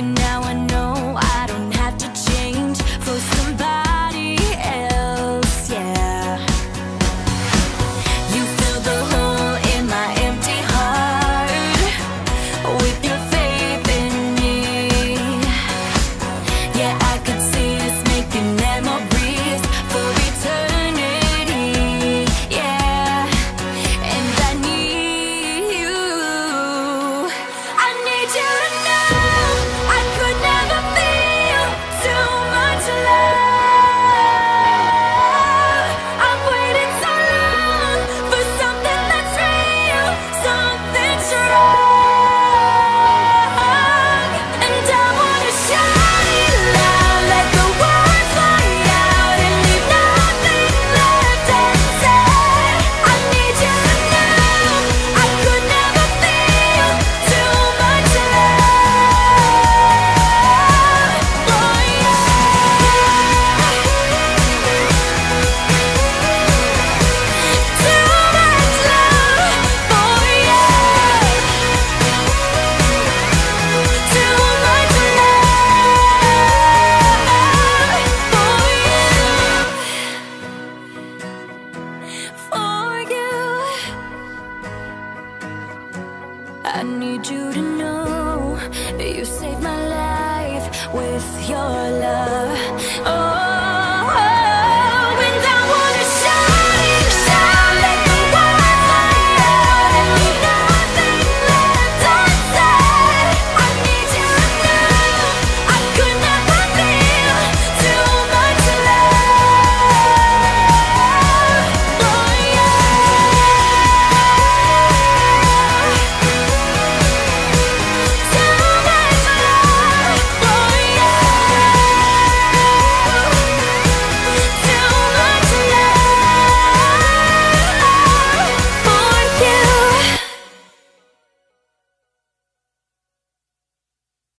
But now I need you to know you saved my life with your love.